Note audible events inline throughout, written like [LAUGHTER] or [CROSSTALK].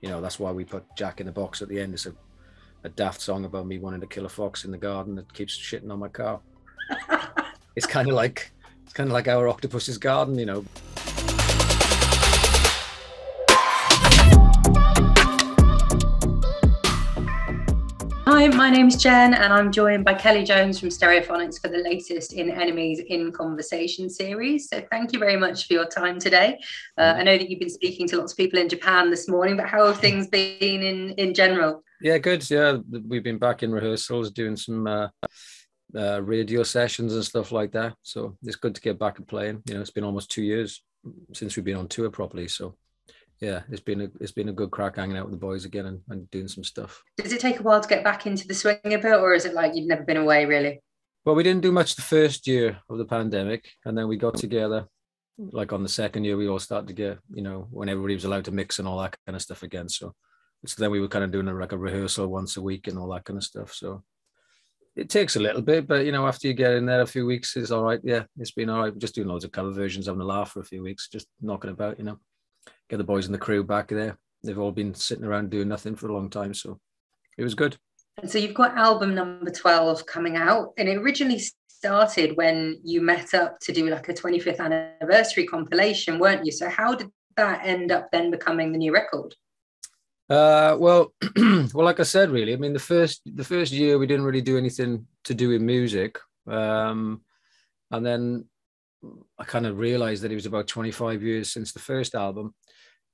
you know that's why we put Jack in the Box at the end. It's a, a daft song about me wanting to kill a fox in the garden that keeps shitting on my car. [LAUGHS] it's kind of like it's kind of like our octopus's garden, you know. My name's Jen, and I'm joined by Kelly Jones from Stereophonics for the latest in NME's in Conversation series. So, thank you very much for your time today. Uh, I know that you've been speaking to lots of people in Japan this morning, but how have things been in, in general? Yeah, good. Yeah, we've been back in rehearsals doing some uh, uh, radio sessions and stuff like that. So, it's good to get back and playing. You know, it's been almost two years since we've been on tour properly. So, yeah, it's been a it's been a good crack hanging out with the boys again and, and doing some stuff. Does it take a while to get back into the swing a bit, or is it like you've never been away really? Well, we didn't do much the first year of the pandemic, and then we got together. Like on the second year, we all started to get, you know, when everybody was allowed to mix and all that kind of stuff again. So, so then we were kind of doing a, like a rehearsal once a week and all that kind of stuff. So it takes a little bit, but you know, after you get in there a few weeks, it's all right. Yeah, it's been all right. We're just doing loads of cover versions, having a laugh for a few weeks, just knocking about, you know get the boys and the crew back there. They've all been sitting around doing nothing for a long time, so it was good. And so you've got album number 12 coming out, and it originally started when you met up to do like a 25th anniversary compilation, weren't you? So how did that end up then becoming the new record? Uh, well, [CLEARS THROAT] well, like I said, really, I mean, the first the first year we didn't really do anything to do with music, um, and then I kind of realized that it was about 25 years since the first album,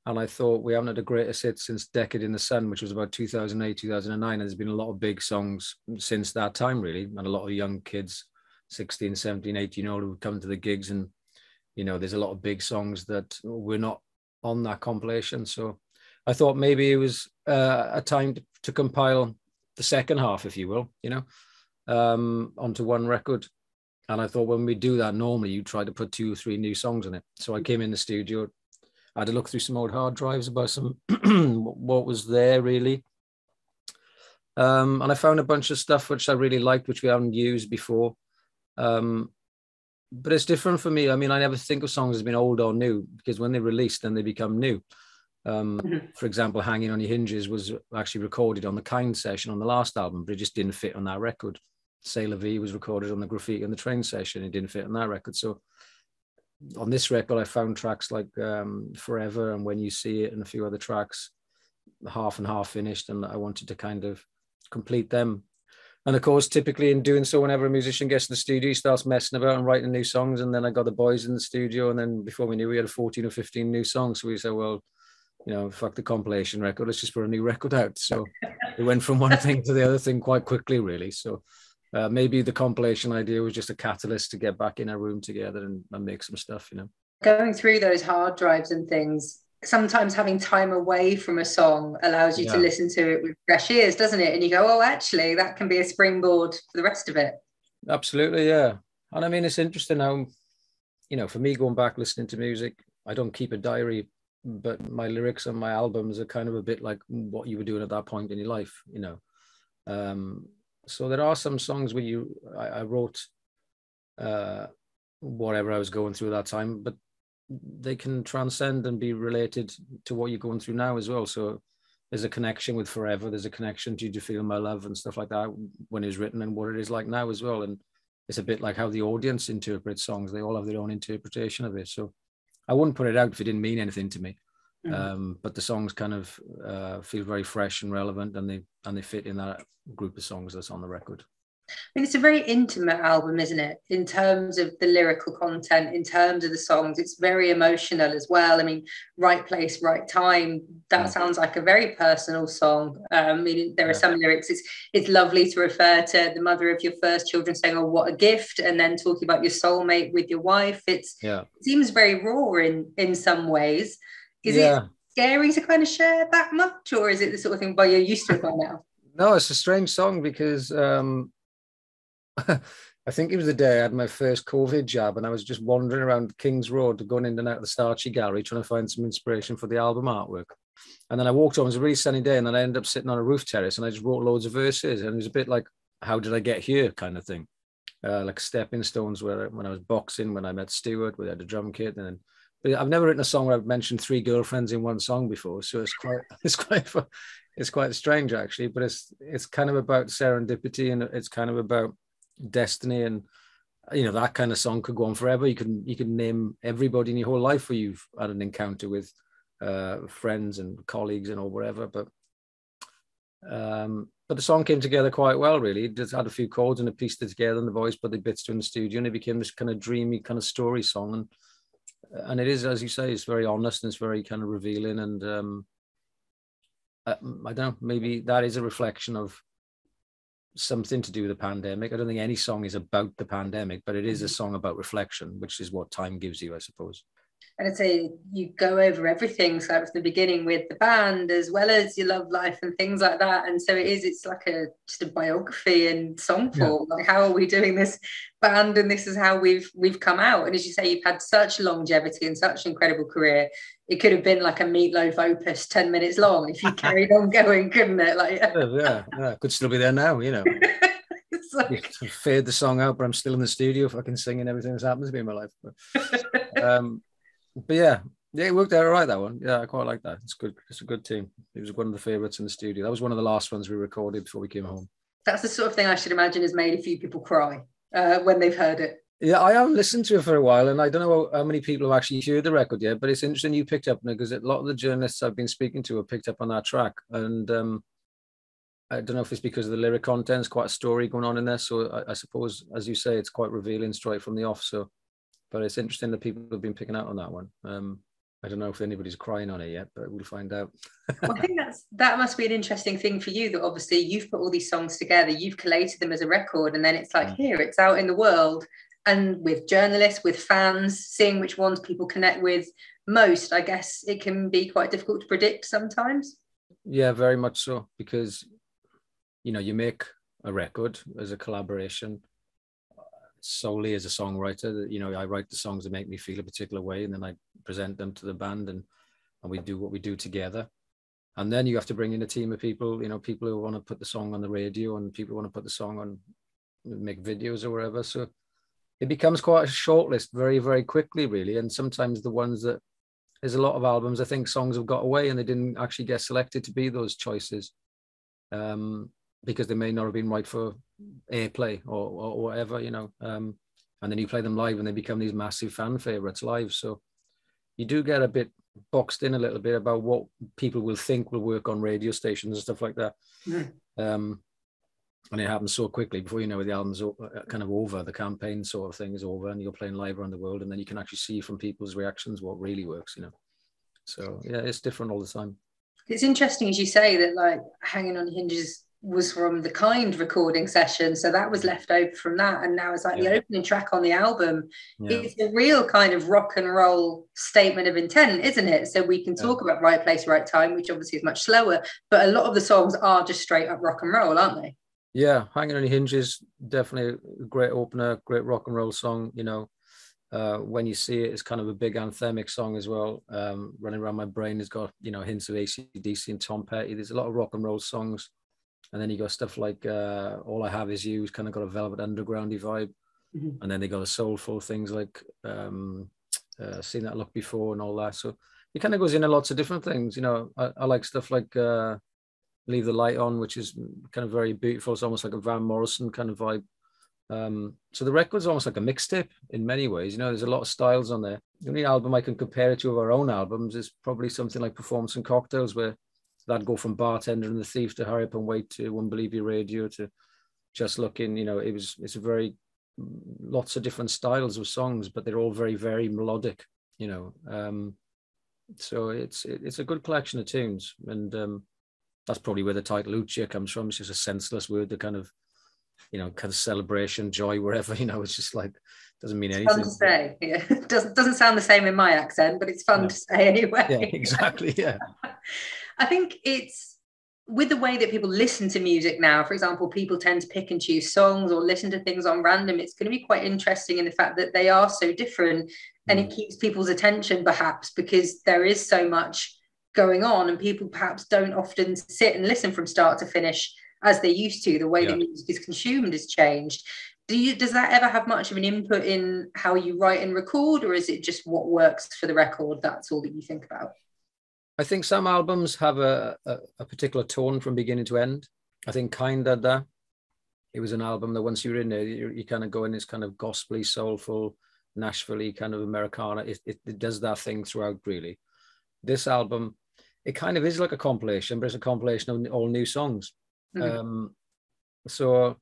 and I thought we haven't had a greatest hit since Decade in the Sun, which was about 2008, 2009. And there's been a lot of big songs since that time, really. And a lot of young kids, 16, 17, 18 year old, who come to the gigs. And, you know, there's a lot of big songs that we're not on that compilation. So I thought maybe it was uh, a time to, to, compile the second half, if you will, you know, um, onto one record. And I thought when we do that, normally you try to put two or three new songs in it. So I came in the studio, I had to look through some old hard drives about some [CLEARS THROAT] what was there really. Um, and I found a bunch of stuff which I really liked, which we haven't used before. Um, but it's different for me. I mean, I never think of songs as being old or new because when they're released, then they become new. Um, mm-hmm. For example, "Hanging on Your Hinges" was actually recorded on the Kind session on the last album, but it just didn't fit on that record. "Sailor V" was recorded on the Graffiti on the Train session; it didn't fit on that record. So on this record, I found tracks like um, Forever and When You See It and a few other tracks, half and half finished, and I wanted to kind of complete them. And of course, typically in doing so, whenever a musician gets in the studio, he starts messing about and writing new songs. And then I got the boys in the studio, and then before we knew, we had 14 or 15 new songs. So we said, well, you know, fuck the compilation record, let's just put a new record out. So it went from one thing to the other thing quite quickly, really. So uh, maybe the compilation idea was just a catalyst to get back in a room together and, and make some stuff, you know. Going through those hard drives and things, sometimes having time away from a song allows you yeah. to listen to it with fresh ears, doesn't it? And you go, oh, actually, that can be a springboard for the rest of it. Absolutely, yeah. And I mean, it's interesting how, you know, for me going back listening to music, I don't keep a diary, but my lyrics on my albums are kind of a bit like what you were doing at that point in your life, you know. Um, so there are some songs where you I, I wrote uh, whatever I was going through that time, but they can transcend and be related to what you're going through now as well. So there's a connection with forever. There's a connection to "Do You Feel My Love" and stuff like that when it's written, and what it is like now as well. And it's a bit like how the audience interprets songs. They all have their own interpretation of it. So I wouldn't put it out if it didn't mean anything to me. Mm-hmm. Um, but the songs kind of uh, feel very fresh and relevant, and they and they fit in that group of songs that's on the record. I mean, it's a very intimate album, isn't it? In terms of the lyrical content, in terms of the songs, it's very emotional as well. I mean, right place, right time. That mm. sounds like a very personal song. Um, I mean, there are yeah. some lyrics. It's it's lovely to refer to the mother of your first children saying, "Oh, what a gift," and then talking about your soulmate with your wife. It's yeah. it seems very raw in in some ways. Is yeah. it scary to kind of share that much, or is it the sort of thing by you're used to it by now? No, it's a strange song because um, [LAUGHS] I think it was the day I had my first COVID jab, and I was just wandering around King's Road, going in and out of the Saatchi Gallery, trying to find some inspiration for the album artwork. And then I walked home. It was a really sunny day, and then I ended up sitting on a roof terrace, and I just wrote loads of verses, and it was a bit like, "How did I get here?" kind of thing, uh, like stepping stones. Where when I was boxing, when I met Stuart, we had a drum kit, and I've never written a song where I've mentioned three girlfriends in one song before, so it's quite [LAUGHS] it's quite it's quite strange actually. But it's it's kind of about serendipity and it's kind of about destiny and you know that kind of song could go on forever. You can you can name everybody in your whole life where you've had an encounter with uh, friends and colleagues and or whatever. But um, but the song came together quite well, really. It just had a few chords and it pieced it together, and the voice put the bits to in the studio, and it became this kind of dreamy kind of story song. And and it is, as you say, it's very honest and it's very kind of revealing. And um, I, I don't know, maybe that is a reflection of something to do with the pandemic. I don't think any song is about the pandemic, but it is a mm-hmm. song about reflection, which is what time gives you, I suppose and I'd say you go over everything so from the beginning with the band as well as your love life and things like that. And so it is it's like a just a biography in song form. Yeah. like how are we doing this band? And this is how we've we've come out. And as you say you've had such longevity and such an incredible career. It could have been like a Meat Loaf opus 10 minutes long if you [LAUGHS] carried on going couldn't it? Like yeah yeah, yeah. could still be there now you know. [LAUGHS] Like... fade the song out but i'm still in the studio fucking singing everything that's happened to me in my life. But, um but yeah, yeah, it worked out all right that one. Yeah, I quite like that. It's good. It's a good team. It was one of the favourites in the studio. That was one of the last ones we recorded before we came home. That's the sort of thing I should imagine has made a few people cry uh, when they've heard it. Yeah, I haven't listened to it for a while, and I don't know how many people have actually heard the record yet. But it's interesting you picked up because a lot of the journalists I've been speaking to have picked up on that track, and um, I don't know if it's because of the lyric content. It's quite a story going on in there, so I, I suppose, as you say, it's quite revealing straight from the off. So but it's interesting that people have been picking out on that one. Um, I don't know if anybody's crying on it yet, but we'll find out. well, I think that's that must be an interesting thing for you that obviously you've put all these songs together, you've collated them as a record, and then it's like here, it's out in the world, and with journalists, with fans, seeing which ones people connect with most. I guess it can be quite difficult to predict sometimes. Yeah, very much so, because you know you make a record as a collaboration solely as a songwriter. You know, I write the songs that make me feel a particular way, and then I present them to the band, and and we do what we do together. And then you have to bring in a team of people. You know, people who want to put the song on the radio, and people who want to put the song on, make videos or whatever. So it becomes quite a short list very, very quickly, really. And sometimes the ones that there's a lot of albums, I think songs have got away and they didn't actually get selected to be those choices. Um, because they may not have been right for airplay or, or whatever, you know. Um, and then you play them live and they become these massive fan favorites live. So you do get a bit boxed in a little bit about what people will think will work on radio stations and stuff like that. Mm. Um, and it happens so quickly before you know the album's uh, kind of over, the campaign sort of thing is over, and you're playing live around the world, and then you can actually see from people's reactions what really works, you know. So yeah, it's different all the time. It's interesting as you say that like hanging on hinges was from the kind recording session so that was left over from that and now it's like yeah. the opening track on the album yeah. it's a real kind of rock and roll statement of intent isn't it so we can talk yeah. about right place right time which obviously is much slower but a lot of the songs are just straight up rock and roll aren't they yeah hanging on the hinges definitely a great opener great rock and roll song you know uh, when you see it, it's kind of a big anthemic song as well. Um, running around my brain has got you know hints of AC/DC and Tom Petty. There's a lot of rock and roll songs and then you got stuff like uh, All I Have Is You, kind of got a Velvet Undergroundy vibe. Mm-hmm. And then they got a soulful things like um, uh, Seen That Look Before and all that. So it kind of goes into lots of different things. You know, I, I like stuff like uh, Leave the Light On, which is kind of very beautiful. It's almost like a Van Morrison kind of vibe. Um, so the record's almost like a mixtape in many ways. You know, there's a lot of styles on there. The only album I can compare it to of our own albums is probably something like Performance and Cocktails, where that'd go from bartender and the thief to hurry up and wait to won't believe your radio to just looking you know it was it's a very lots of different styles of songs but they're all very very melodic you know um so it's it's a good collection of tunes. And um that's probably where the title Oochya comes from. It's just a senseless word that kind of you know kind of celebration joy wherever [LAUGHS] you know it's just like doesn't mean anything fun to say. Yeah. [LAUGHS] Doesn't doesn't sound the same in my accent but it's fun to say anyway. Yeah exactly yeah [LAUGHS] I think it's with the way that people listen to music now, for example, people tend to pick and choose songs or listen to things on random. It's going to be quite interesting in the fact that they are so different and it mm. keeps people's attention perhaps because there is so much going on and people perhaps don't often sit and listen from start to finish as they used to. The way yeah. that music is consumed has changed. do you does that ever have much of an input in how you write and record or is it just what works for the record that's all that you think about i think some albums have a, a, a particular tone from beginning to end i think kind of that it was an album that once you're in there you, you kind of go in this kind of gospelly soulful nashville kind of americana it, it, it does that thing throughout really this album it kind of is like a compilation but it's a compilation of all new songs mm-hmm. um so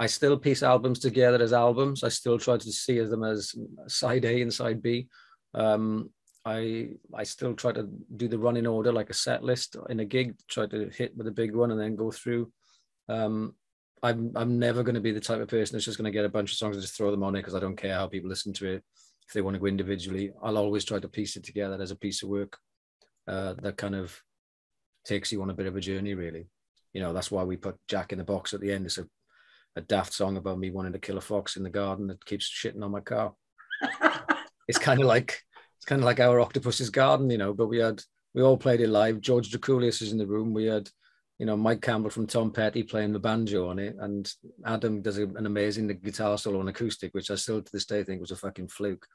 I still piece albums together as albums. I still try to see them as side A and side B. Um, I I still try to do the running order like a set list in a gig. Try to hit with a big one and then go through. Um, I'm I'm never going to be the type of person that's just going to get a bunch of songs and just throw them on it because I don't care how people listen to it. If they want to go individually, I'll always try to piece it together as a piece of work uh, that kind of takes you on a bit of a journey. Really, you know that's why we put Jack in the Box at the end. It's a a daft song about me wanting to kill a fox in the garden that keeps shitting on my car. [LAUGHS] it's kind of like it's kind of like our octopus's garden, you know. But we had we all played it live. George Drakoulias is in the room. We had, you know, Mike Campbell from Tom Petty playing the banjo on it, and Adam does an amazing guitar solo on acoustic, which I still to this day think was a fucking fluke.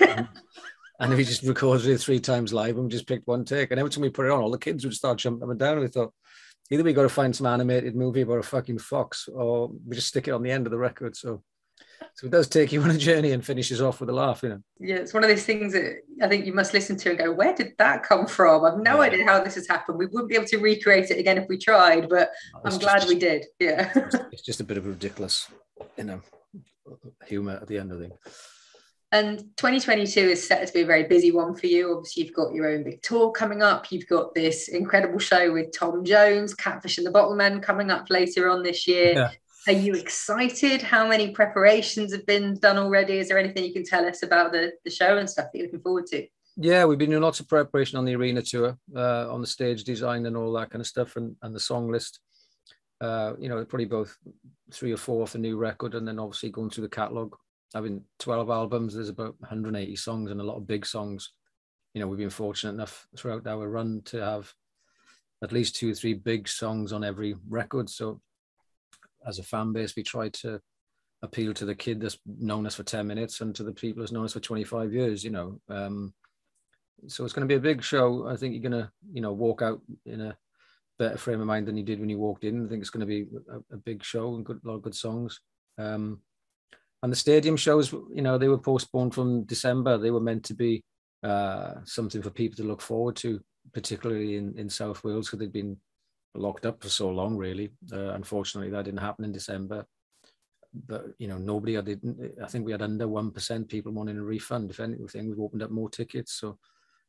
and, [LAUGHS] and if he just records it three times live, and we just picked one take, and every time we put it on, all the kids would start jumping up and down. And we thought, either we got to find some animated movie about a fucking fox, or we just stick it on the end of the record. So, so it does take you [LAUGHS] on a journey and finishes off with a laugh, you know. Yeah, it's one of those things that I think you must listen to and go, "Where did that come from?" I've no yeah. idea how this has happened. We wouldn't be able to recreate it again if we tried, but I'm glad just, we did. Yeah, it's just a bit of a ridiculous, you know, humor at the end of the thing. And 2022 is set to be a very busy one for you. Obviously, you've got your own big tour coming up. You've got this incredible show with Tom Jones, Catfish and the Bottlemen coming up later on this year. Yeah. Are you excited? How many preparations have been done already? Is there anything you can tell us about the, the show and stuff that you're looking forward to? Yeah, we've been doing lots of preparation on the arena tour, uh, on the stage design and all that kind of stuff, and, and the song list. Uh, you know, probably both three or four for new record, and then obviously going through the catalogue having 12 albums, there's about 180 songs and a lot of big songs. You know, we've been fortunate enough throughout our run to have at least two or three big songs on every record. So as a fan base, we try to appeal to the kid that's known us for 10 minutes and to the people that's known us for 25 years, you know. Um, so it's going to be a big show. I think you're going to, you know, walk out in a better frame of mind than you did when you walked in. I think it's going to be a, a big show and good, a lot of good songs. Um, and the stadium shows, you know, they were postponed from December. They were meant to be uh, something for people to look forward to, particularly in, in South Wales, because they'd been locked up for so long, really. Uh, unfortunately, that didn't happen in December. But, you know, nobody, had, I think we had under 1% people wanting a refund. If anything, we've opened up more tickets. So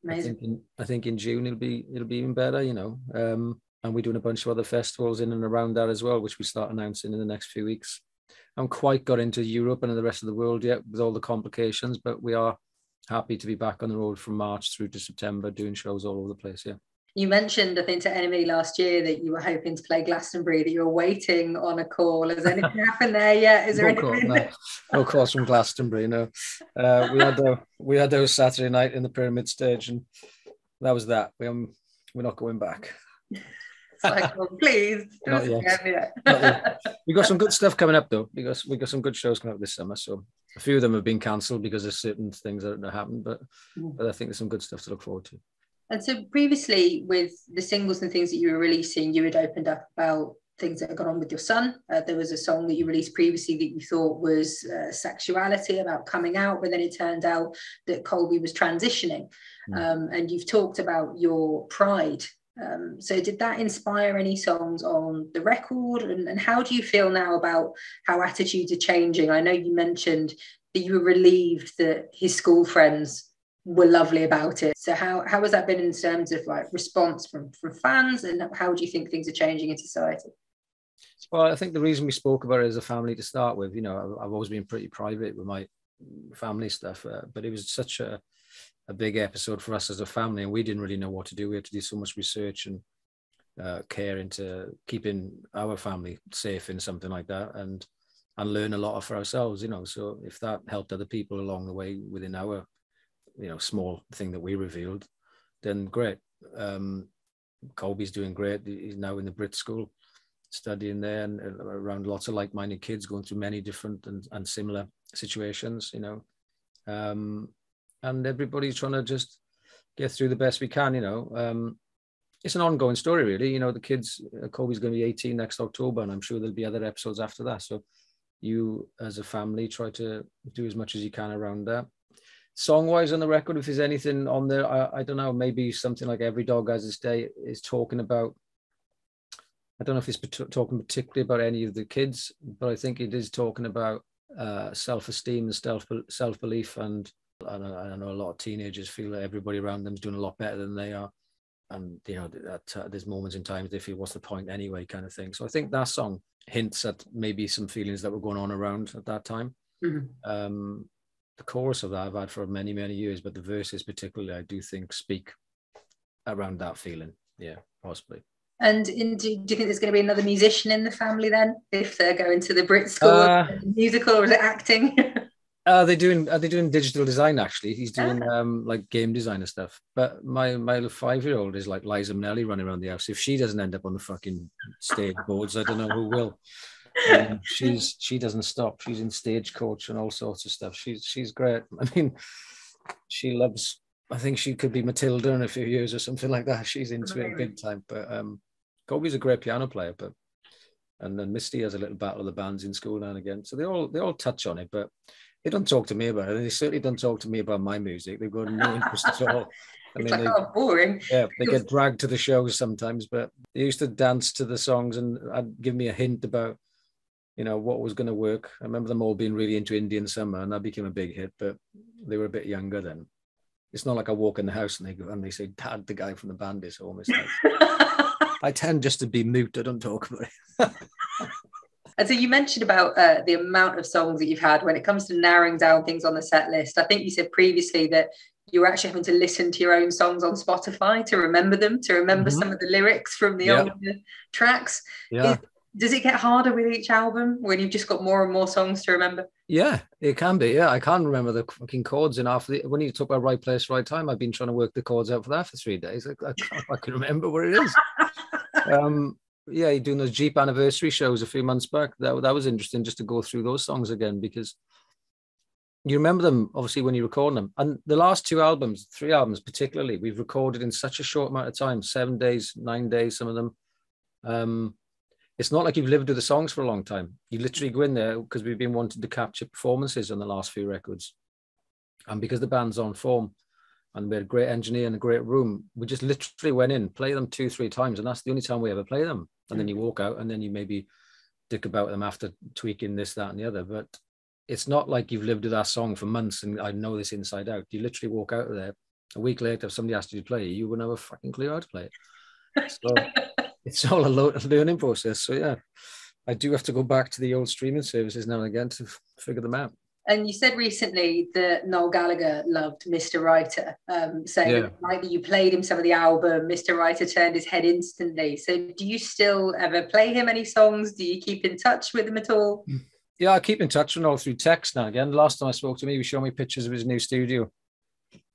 Amazing. I think, in, I think in June it'll be, it'll be even better, you know. Um, and we're doing a bunch of other festivals in and around that as well, which we start announcing in the next few weeks haven't quite got into Europe and the rest of the world yet with all the complications, but we are happy to be back on the road from March through to September doing shows all over the place. Yeah. You mentioned, I think, to NME last year that you were hoping to play Glastonbury, that you were waiting on a call. Has anything [LAUGHS] happened there yet? Is there no anything? Call, no. no calls from Glastonbury. No, uh, we had the, we had those Saturday night in the Pyramid Stage, and that was that. We um, we're not going back like, oh, please. [LAUGHS] Not yet. Not yet. We got some good [LAUGHS] stuff coming up though, because we got some good shows coming up this summer. So a few of them have been cancelled because of certain things that happened, but mm. but I think there's some good stuff to look forward to. And so previously, with the singles and things that you were releasing, you had opened up about things that had gone on with your son. Uh, there was a song that you released previously that you thought was uh, sexuality about coming out, but then it turned out that Colby was transitioning. Mm. Um, and you've talked about your pride um, so did that inspire any songs on the record? And, and how do you feel now about how attitudes are changing? I know you mentioned that you were relieved that his school friends were lovely about it. So how, how has that been in terms of like response from, from fans and how do you think things are changing in society? Well, I think the reason we spoke about it as a family to start with, you know, I've, always been pretty private with my family stuff, uh, but it was such a a big episode for us as a family, and we didn't really know what to do. We had to do so much research and uh, care into keeping our family safe in something like that, and and learn a lot for ourselves. You know, so if that helped other people along the way within our, you know, small thing that we revealed, then great. Um, Colby's doing great. He's now in the Brit school, studying there and uh, around lots of like-minded kids going through many different and, and similar situations, you know. Um, and everybody's trying to just get through the best we can, you know. Um, it's an ongoing story, really. You know, the kids, Colby's going to be 18 next October, and I'm sure there'll be other episodes after that. So you, as a family, try to do as much as you can around that. Song wise on the record, if there's anything on there, I, I don't know, maybe something like Every Dog Has Its Day is talking about. I don't know if it's talking particularly about any of the kids, but I think it is talking about uh, self esteem and self self belief. And I know, I know a lot of teenagers feel that everybody around them is doing a lot better than they are and you know that uh, there's moments in times they feel what's the point anyway kind of thing so i think that song hints at maybe some feelings that were going on around at that time mm-hmm. um the chorus of that i've had for many many years but the verses particularly i do think speak around that feeling yeah possibly and in, do, do, you think there's going to be another musician in the family then if they're going to the brit school uh, musical or is it acting [LAUGHS] Uh, they're doing are they doing digital design actually? He's doing um like game designer stuff. But my my five year old is like Liza Minnelli running around the house. If she doesn't end up on the fucking stage boards, I don't know who will. Um, [LAUGHS] she's she doesn't stop. She's in stagecoach and all sorts of stuff. She's she's great. [LAUGHS] I mean, she loves. I think she could be Matilda in a few years or something like that. She's into it big time. But um, Colby's a great piano player. But and then Misty has a little battle of the bands in school now and again. So they all they all touch on it. But they don't talk to me about it. They certainly don't talk to me about my music. They've got no interest at all. [LAUGHS] I mean, like, they, oh, boring. Yeah, they get dragged to the shows sometimes, but they used to dance to the songs and I'd give me a hint about, you know, what was going to work. I remember them all being really into Indian Summer, and that became a big hit. But they were a bit younger then. It's not like I walk in the house and they go and they say, "Dad, the guy from the band is almost." Like, [LAUGHS] I tend just to be mute. I don't talk about it. [LAUGHS] And so you mentioned about uh, the amount of songs that you've had when it comes to narrowing down things on the set list. I think you said previously that you were actually having to listen to your own songs on Spotify to remember them, to remember mm-hmm. some of the lyrics from the yeah. older tracks. Yeah. Is, does it get harder with each album when you've just got more and more songs to remember? Yeah, it can be. Yeah, I can't remember the fucking chords in half. The, when you talk about right place, right time, I've been trying to work the chords out for that for three days. I, I, I can [LAUGHS] remember where it is. [LAUGHS] um, yeah, you're doing those Jeep anniversary shows a few months back. That that was interesting just to go through those songs again because you remember them obviously when you record them. And the last two albums, three albums particularly, we've recorded in such a short amount of time, seven days, nine days, some of them. Um, it's not like you've lived with the songs for a long time. You literally go in there because we've been wanting to capture performances on the last few records. And because the band's on form, and we had a great engineer and a great room. We just literally went in, play them two, three times, and that's the only time we ever play them. And then you walk out, and then you maybe dick about them after tweaking this, that, and the other. But it's not like you've lived with that song for months and I know this inside out. You literally walk out of there a week later, if somebody asked you to play, you wouldn't have a fucking clue how to play it. So [LAUGHS] it's all a learning process. So yeah, I do have to go back to the old streaming services now and again to figure them out. And you said recently that Noel Gallagher loved Mr. Writer, um, saying yeah. like that you played him some of the album, Mr. Writer turned his head instantly. So do you still ever play him any songs? Do you keep in touch with him at all? Yeah, I keep in touch with Noel through text now again. Last time I spoke to him, he was showing me pictures of his new studio.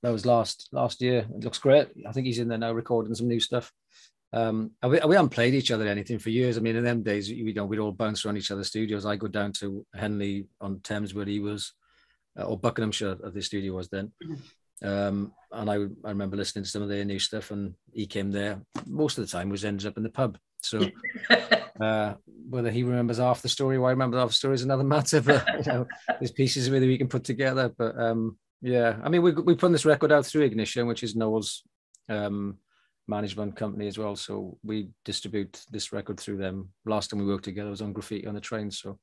That was last last year. It looks great. I think he's in there now recording some new stuff. Um, we, we haven't played each other anything for years. I mean, in them days, you know, we'd all bounce around each other's studios. I go down to Henley on Thames where he was, uh, or Buckinghamshire, as the studio was then. Um, and I, I remember listening to some of their new stuff, and he came there. Most of the time, was ended up in the pub. So [LAUGHS] uh, whether he remembers half the story or I remember half the story is another [LAUGHS] matter. But you know, there's pieces of it that we can put together. But um, yeah, I mean, we we put this record out through Ignition, which is Noel's um, management company as well. So we distribute this record through them. Last time we worked together was on Graffiti on the Train. So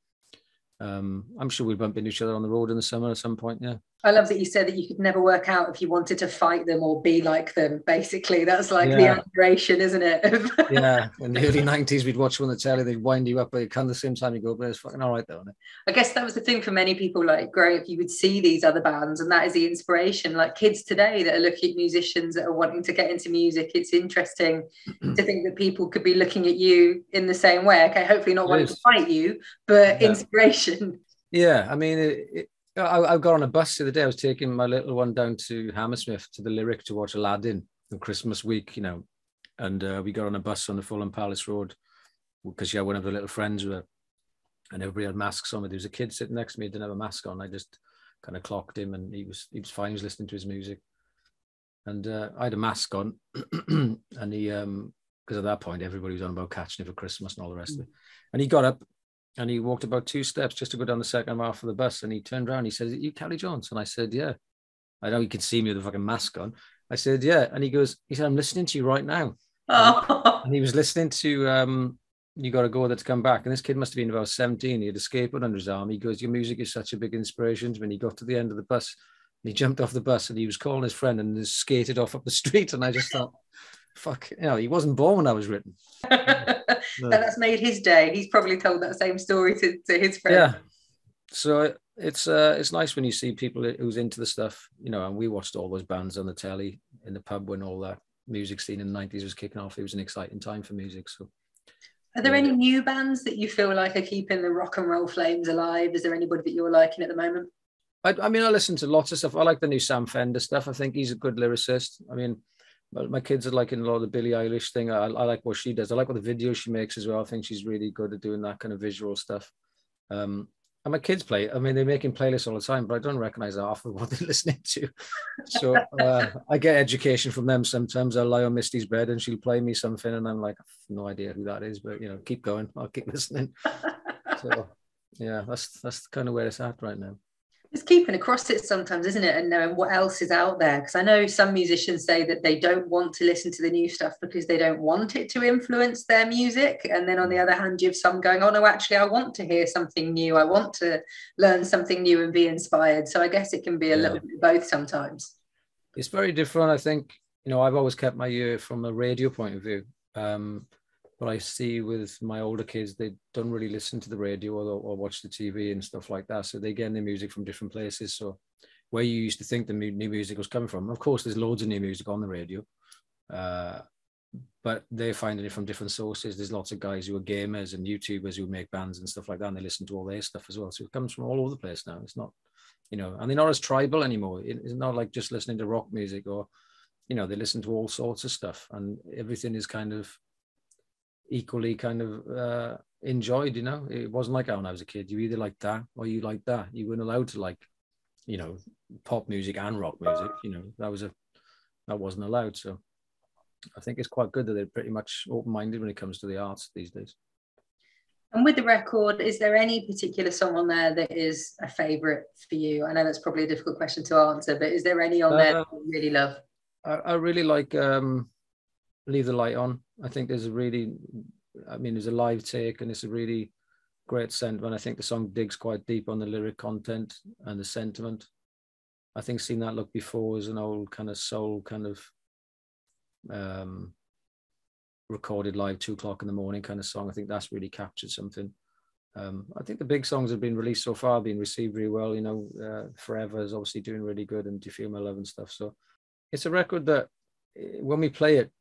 um, I'm sure we'll bump into each other on the road in the summer at some point. Yeah. I love that you said that you could never work out if you wanted to fight them or be like them. Basically, that's like yeah. the aspiration, isn't it? [LAUGHS] yeah. In the early '90s, we'd watch one on the telly. They'd wind you up, but come the same time you go, but it's fucking all right though. I guess that was the thing for many people. Like growing up, you would see these other bands, and that is the inspiration. Like kids today that are looking at musicians that are wanting to get into music. It's interesting [CLEARS THROAT] to think that people could be looking at you in the same way. Okay, hopefully not wanting to fight you, but yeah. inspiration. Yeah, I mean, it, it, I, I, got on a bus the other day. I was taking my little one down to Hammersmith to the Lyric to watch Aladdin on Christmas week, you know, and uh, we got on a bus on the Fulham Palace Road because she had one of her little friends with her, and everybody had masks on. But there was a kid sitting next to me, didn't have a mask on. I just kind of clocked him, and he was he was fine. He was listening to his music, and uh, I had a mask on, [CLEARS THROAT] and he um because at that point everybody was on about catching it for Christmas and all the rest mm. of it. And he got up and he walked about two steps just to go down the second half of the bus, and he turned around. He said, "You Kelly Jones?" And I said, "Yeah." I know he could see me with a fucking mask on. I said, "Yeah," and he goes, "He said, I'm listening to you right now." Oh. [LAUGHS] And he was listening to um, "You Got to Go There to Come Back," and this kid must have been about 17. He had a skateboard under his arm. He goes, "Your music is such a big inspiration." When he got to the end of the bus, he jumped off the bus and he was calling his friend and skated off up the [LAUGHS] street. And I just thought, fuck, you know, he wasn't born when I was written. [LAUGHS] no. that's made his day. He's probably told that same story to, to his friends. Yeah. So it's uh, it's nice when you see people who's into the stuff, you know. And we watched all those bands on the telly in the pub when all that music scene in the nineties was kicking off. It was an exciting time for music. So, are there yeah. any new bands that you feel like are keeping the rock and roll flames alive? Is there anybody that you're liking at the moment? I, I mean, I listen to lots of stuff. I like the new Sam Fender stuff. I think he's a good lyricist. I mean, my kids are liking a lot of the Billie Eilish thing. I, I, like what she does. I like what the videos she makes as well. I think she's really good at doing that kind of visual stuff. Um, and my kids play. I mean, they're making playlists all the time, but I don't recognize half of what [LAUGHS] they're listening to. So uh, I get education from them. Sometimes I'll lie on Misty's bed and she'll play me something, and I'm like, no idea who that is, but you know, keep going. I'll keep [LAUGHS] listening. So yeah, that's that's kind of where it's at right now it's keeping across it sometimes, isn't it? And knowing what else is out there. Because I know some musicians say that they don't want to listen to the new stuff because they don't want it to influence their music. And then on the other hand, you have some going, oh no, actually, I want to hear something new. I want to learn something new and be inspired. So I guess it can be a yeah. little bit both sometimes. It's very different. I think, you know, I've always kept my ear from a radio point of view. Um, what I see with my older kids, they don't really listen to the radio or, or watch the TV and stuff like that. So they get their music from different places. So where you used to think the new music was coming from, of course, there's loads of new music on the radio, uh, but they're finding it from different sources. There's lots of guys who are gamers and YouTubers who make bands and stuff like that, and they listen to all their stuff as well. So it comes from all over the place now. It's not, you know, and they're not as tribal anymore. It's not like just listening to rock music or, you know, they listen to all sorts of stuff, and everything is kind of equally kind of uh, enjoyed. You know, it wasn't like when I was a kid. You either like that or you like that. You weren't allowed to like, you know, pop music and rock music. You know, that was a that wasn't allowed. So I think it's quite good that they're pretty much open minded when it comes to the arts these days. And with the record, is there any particular song on there that is a favourite for you? I know that's probably a difficult question to answer, but is there any on there uh, that you really love? I, I really like um, leave the light on. I think there's a really, I mean, there's a live take and it's a really great sentiment. I think the song digs quite deep on the lyric content and the sentiment. I think seen that look before as an old kind of soul kind of um, recorded live two o'clock in the morning kind of song. I think that's really captured something. Um, I think the big songs have been released so far, been received really well. You know, uh, Forever is obviously doing really good, and My Love and stuff. So it's a record that eh, when we play it,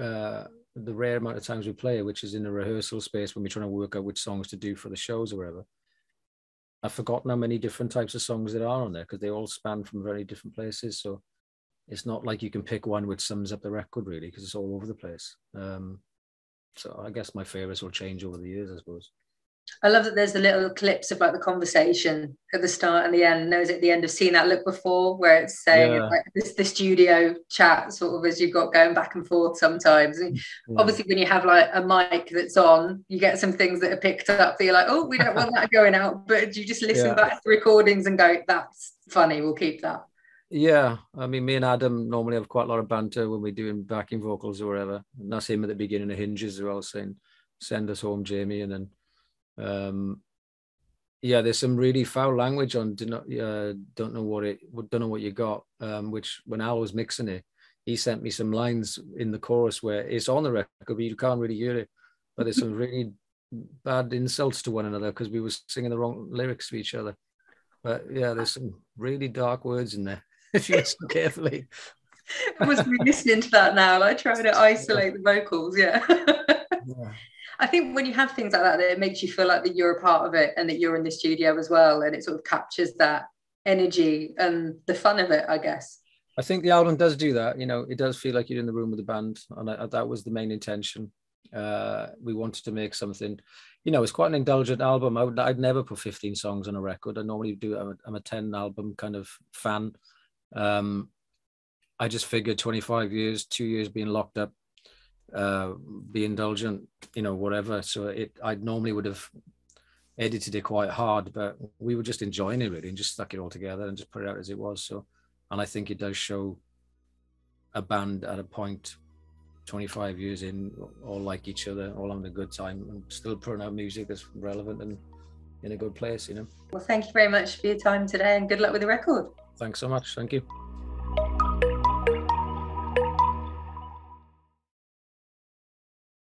uh, the rare amount of times we play, which is in a rehearsal space when we're trying to work out which songs to do for the shows or whatever. I've forgotten how many different types of songs there are on there because they all span from very different places. So it's not like you can pick one which sums up the record really because it's all over the place. Um, so I guess my favorites will change over the years, I suppose. I love that there's the little clips about the conversation at the start and the end. Knows at the end of seeing that look before, where it's saying yeah. like this the studio chat sort of as you've got going back and forth sometimes. yeah. Obviously, when you have like a mic that's on, you get some things that are picked up that you're like, oh, we don't want that going out. But you just listen yeah. back to the recordings and go, that's funny. We'll keep that. Yeah, I mean, me and Adam normally have quite a lot of banter when we're doing backing vocals or whatever. And that's him at the beginning of Hinges as well, saying, "Send us home, Jamie," and then um, yeah, there's some really foul language on. Do not, uh, don't know what it. Don't know what you got. Um, which when Al was mixing it, he sent me some lines in the chorus where it's on the record, but you can't really hear it. But there's some [LAUGHS] really bad insults to one another because we were singing the wrong lyrics to each other. But yeah, there's some really dark words in there [LAUGHS] if you listen carefully. I must be listening to that now. I try to [LAUGHS] isolate the vocals. Yeah. yeah. I think when you have things like that, it makes you feel like that you're a part of it and that you're in the studio as well, and it sort of captures that energy and the fun of it, I guess. I think the album does do that. You know, it does feel like you're in the room with the band, and I, that was the main intention. uh, we wanted to make something. You know, it's quite an indulgent album. I would, I'd never put 15 songs on a record. I normally do. I'm a, I'm a 10 album kind of fan. Um, I just figured 25 years, two years being locked up, uh, be indulgent, you know, whatever. So it, I normally would have edited it quite hard, but we were just enjoying it really and just stuck it all together and just put it out as it was. So, and I think it does show a band at a point 25 years in, all like each other, all having a good time and still putting out music that's relevant and in a good place, you know. Well, thank you very much for your time today and good luck with the record. Thanks so much. Thank you.